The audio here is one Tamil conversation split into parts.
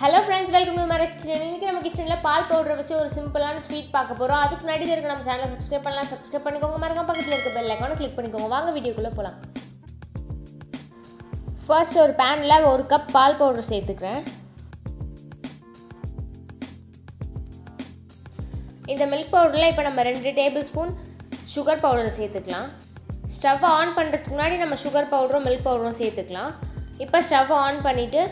ஹலோ ஃப்ரெண்ட்ஸ் வெல்கம் டு மரஸ் கிச்சன் இன்றைக்கி நம்ம கிச்சனில் பால் பவுடரை வச்சு ஒரு சிம்பிளான ஸ்வீட் பார்க்க போகிறோம் அதுக்கு முன்னாடி இருக்க நம்ம சேனலை சப்ஸ்கிரைப் பண்ணலாம் சப்ஸ்கிரைப் பண்ணிக்கோங்க. மறக்காம பக்கத்தில் இருக்க பெல் ஐக்கானை கிளிக் பண்ணிக்கோங்க. வாங்க வீடியோக்குள்ளே போகலாம் ஃபர்ஸ்ட் ஒரு பேனில் ஒரு கப் பால் பவுடர் சேர்த்துக்கிறேன். இந்த மில்க் பவுடரில் இப்போ நம்ம ரெண்டு டேபிள் ஸ்பூன் சுகர் பவுடரை சேர்த்துக்கலாம். ஸ்டவ்வை ஆன் பண்ணுறதுக்கு முன்னாடி நம்ம சுகர் பவுடரும் மில்க் பவுடரும் சேர்த்துக்கலாம். இப்போ ஸ்டவ்வை ஆன் பண்ணிவிட்டு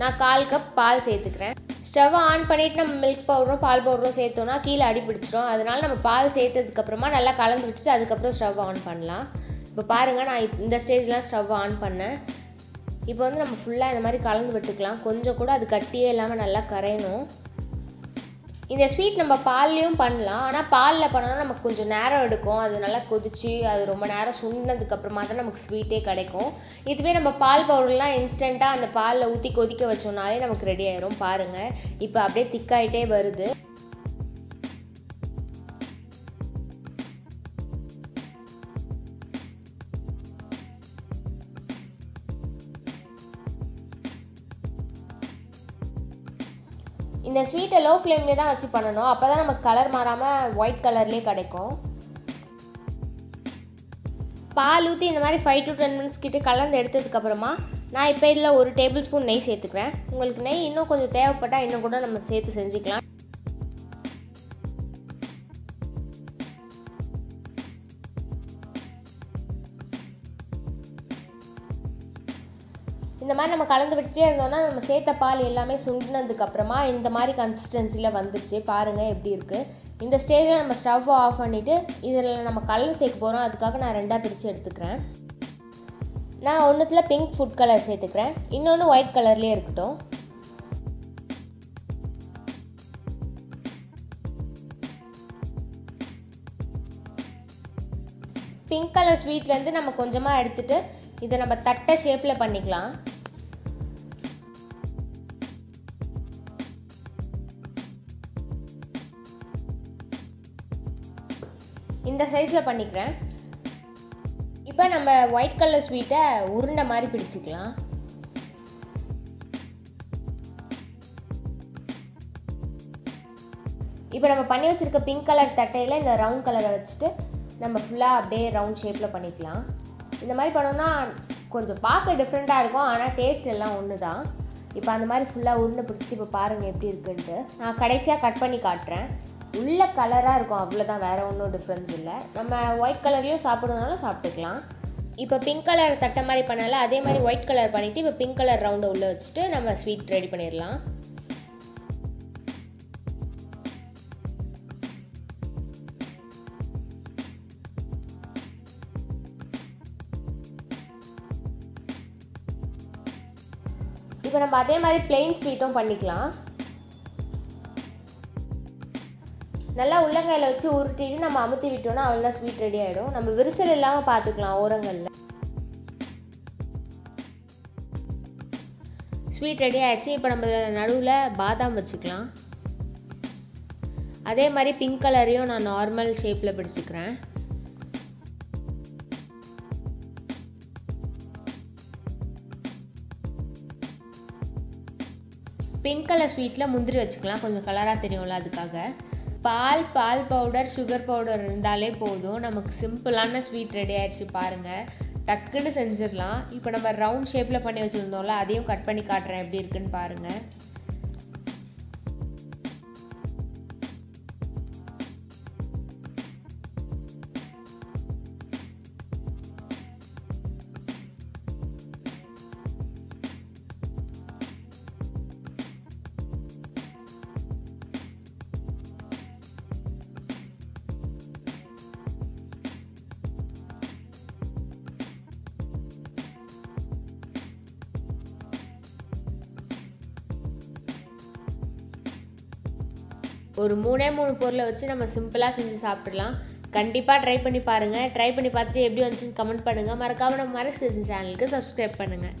நான் கால் கப் பால் சேர்த்துக்கிறேன். ஸ்டவ்வை ஆன் பண்ணிவிட்டு நம்ம மில்க் பவுடரும் பால் பவுடரும் சேர்த்தோன்னா கீழே அடி பிடிச்சிரும். அதனால் நம்ம பால் சேர்த்ததுக்கப்புறமா நல்லா கலந்து விட்டுட்டு அதுக்கப்புறம் ஸ்டவ் ஆன் பண்ணலாம். இப்போ பாருங்கள் நான் இந்த ஸ்டேஜ்லாம் ஸ்டவ் ஆன் பண்ணேன். இப்போ வந்து நம்ம ஃபுல்லாக இந்த மாதிரி கலந்து விட்டுக்கலாம். கொஞ்சம் கூட அது கட்டியே இல்லாமல் நல்லா கரையணும். இந்த ஸ்வீட் நம்ம பால்லையும் பண்ணலாம். ஆனால் பாலில் பண்ணோன்னா நமக்கு கொஞ்சம் நேரம் எடுக்கும். அது நல்லா கொதிச்சு அது ரொம்ப நேரம் சுண்டினதுக்கப்புறமா தான் நமக்கு ஸ்வீட்டே கிடைக்கும். இதுவே நம்ம பால் பவுடர்லாம் இன்ஸ்டண்ட்டாக அந்த பாலில் ஊற்றி கொதிக்க வச்சோம்னாலே நமக்கு ரெடி ஆயிரும். பாருங்கள் இப்போ அப்படியே திக்காயிட்டே வருது. இந்த ஸ்வீட்டை லோ ஃப்ளேம்லேயே தான் வச்சு பண்ணணும். அப்போ தான் நமக்கு கலர் மாறாமல் ஒயிட் கலர்லேயே கிடைக்கும். பால் ஊற்றி இந்த மாதிரி ஃபைவ் டு டென் மினிட்ஸ் கிட்டே கலந்து எடுத்ததுக்கப்புறமா நான் இப்போ இதில் ஒரு டேபிள் ஸ்பூன் நெய் சேர்த்துக்கிறேன் உங்களுக்கு நெய் இன்னும் கொஞ்சம் தேவைப்பட்டால் இன்னும் கூட நம்ம சேர்த்து செஞ்சுக்கலாம். இந்த மாதிரி நம்ம கலந்து விட்டுட்டே இருந்தோம்னா நம்ம சேர்த்த பால் எல்லாமே சுண்டினதுக்கப்புறமா இந்த மாதிரி கன்சிஸ்டன்சியில் வந்துடுச்சு பாருங்கள் எப்படி இருக்குது இந்த ஸ்டேஜில் நம்ம ஸ்டவ் ஆஃப் பண்ணிவிட்டு இதில் நம்ம கலர் சேர்க்க போகிறோம் அதுக்காக நான் ரெண்டாக பிரித்து எடுத்துக்கிறேன். நான் ஒன்றுத்தில் பிங்க் ஃபுட் கலர் சேர்த்துக்கிறேன். இன்னொன்று ஒயிட் கலர்லேயே இருக்கட்டும். பிங்க் கலர் ஸ்வீட்லேருந்து நம்ம கொஞ்சமாக எடுத்துகிட்டு இதை நம்ம தட்டை ஷேப்பில் பண்ணிக்கலாம். இந்த சைஸில் பண்ணிக்கிறேன். இப்போ நம்ம ஒயிட் கலர் ஸ்வீட்டை உருண்டை மாதிரி பிடிச்சிக்கலாம். இப்போ நம்ம பண்ணி வச்சுருக்க பிங்க் கலர் தட்டையில் இந்த ரவுண்ட் கலரை வச்சுட்டு நம்ம ஃபுல்லாக அப்படியே ரவுண்ட் ஷேப்பில் பண்ணிக்கலாம். இந்த மாதிரி பண்ணோம்னா கொஞ்சம் பார்க்க டிஃப்ரெண்ட்டாக இருக்கும். ஆனால் டேஸ்ட் எல்லாம் ஒன்று தான் இப்போ அந்த மாதிரி ஃபுல்லாக உருண்டை பிடிச்சிட்டு இப்போ பாருங்கள் எப்படி இருக்குன்ட்டு. நான் கடைசியாக கட் பண்ணி காட்டுறேன். உள்ள கலராக இருக்கும் அவ்வளோதான் வேறு ஒன்றும் டிஃப்ரென்ஸ் இல்லை. நம்ம ஒயிட் கலர்லேயும் சாப்பிடணுனாலும் சாப்பிட்டுக்கலாம். இப்போ பிங்க் கலர் தட்டை மாதிரி பண்ணல அதே மாதிரி ஒயிட் கலர் பண்ணிவிட்டு இப்போ பிங்க் கலர் ரவுண்டை உள்ளே வச்சுட்டு நம்ம ஸ்வீட் ரெடி பண்ணிடலாம். இப்போ நம்ம அதே மாதிரி பிளெயின் ஸ்வீட்டும் பண்ணிக்கலாம். நல்லா உள்ளங்கையில் வச்சு உருட்டிட்டு நம்ம அமுத்தி விட்டோம்னா அவ்வளோதான் ஸ்வீட் ரெடி ஆகிடும் நம்ம விரிசல் இல்லாமல் பார்த்துக்கலாம் ஓரங்களில். ஸ்வீட் ரெடி ஆகிடுச்சு இப்போ நம்ம நடுவில் பாதாம் வச்சுக்கலாம். அதே மாதிரி பிங்க் கலரையும் நான் நார்மல் ஷேப்பில் பிடிச்சிக்கிறேன். பிங்க் கலர் ஸ்வீட்டில் முந்திரி வச்சுக்கலாம். கொஞ்சம் கலராக தெரியும்ல அதுக்காக. பால் பால் பவுடர் சுகர் பவுடர் இருந்தாலே போதும். நமக்கு சிம்பிளான ஸ்வீட் ரெடி ஆயிடுச்சு பாருங்கள் டக்குன்னு செஞ்சிடலாம். இப்போ நம்ம ரவுண்ட் ஷேப்பில் பண்ணி வச்சுருந்தோம்ல அதையும் கட் பண்ணி காட்டுறேன் எப்படி இருக்குன்னு பாருங்கள் ஒரு மூணே மூணு பொருளை வச்சு நம்ம சிம்பிளாக செஞ்சு சாப்பிட்லாம். கண்டிப்பாக ட்ரை பண்ணி பாருங்கள் ட்ரை பண்ணி பார்த்துட்டு எப்படி வந்துச்சுன்னு கமெண்ட் பண்ணுங்கள் மறக்காமல் நம்ம மரக்ஸ் சேனலுக்கு சப்ஸ்கிரைப் பண்ணுங்கள்